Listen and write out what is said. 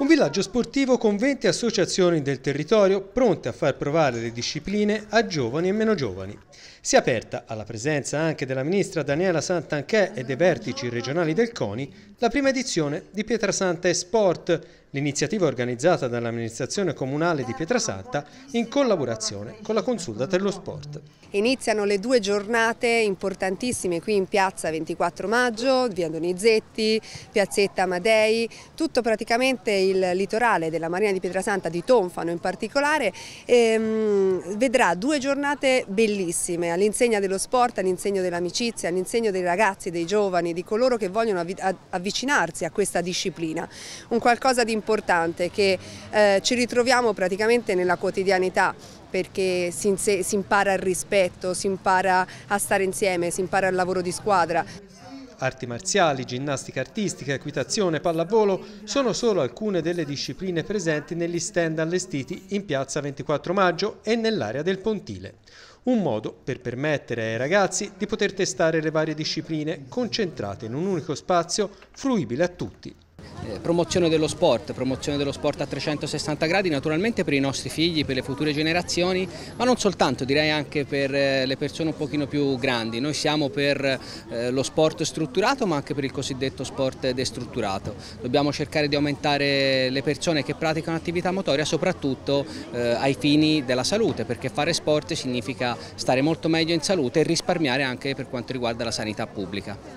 Un villaggio sportivo con 20 associazioni del territorio pronte a far provare le discipline a giovani e meno giovani. Si è aperta, alla presenza anche della ministra Daniela Santanchè e dei vertici regionali del CONI, la prima edizione di Pietrasanta e Sport, l'iniziativa organizzata dall'amministrazione comunale di Pietrasanta in collaborazione con la Consulta dello Sport. Iniziano le due giornate importantissime qui in piazza 24 maggio, via Donizetti, piazzetta Amadei, tutto praticamente il litorale della Marina di Pietrasanta, di Tonfano in particolare, ehm, vedrà due giornate bellissime all'insegna dello sport, all'insegno dell'amicizia, all'insegno dei ragazzi, dei giovani, di coloro che vogliono avvicinarsi a questa disciplina. Un qualcosa di importante che eh, ci ritroviamo praticamente nella quotidianità perché si, si impara il rispetto, si impara a stare insieme, si impara il lavoro di squadra. Arti marziali, ginnastica artistica, equitazione, pallavolo sono solo alcune delle discipline presenti negli stand allestiti in piazza 24 maggio e nell'area del Pontile. Un modo per permettere ai ragazzi di poter testare le varie discipline concentrate in un unico spazio fruibile a tutti. Eh, promozione dello sport, promozione dello sport a 360 gradi naturalmente per i nostri figli, per le future generazioni, ma non soltanto, direi anche per eh, le persone un pochino più grandi. Noi siamo per eh, lo sport strutturato ma anche per il cosiddetto sport destrutturato. Dobbiamo cercare di aumentare le persone che praticano attività motoria soprattutto ai fini della salute, perché fare sport significa stare molto meglio in salute e risparmiare anche per quanto riguarda la sanità pubblica.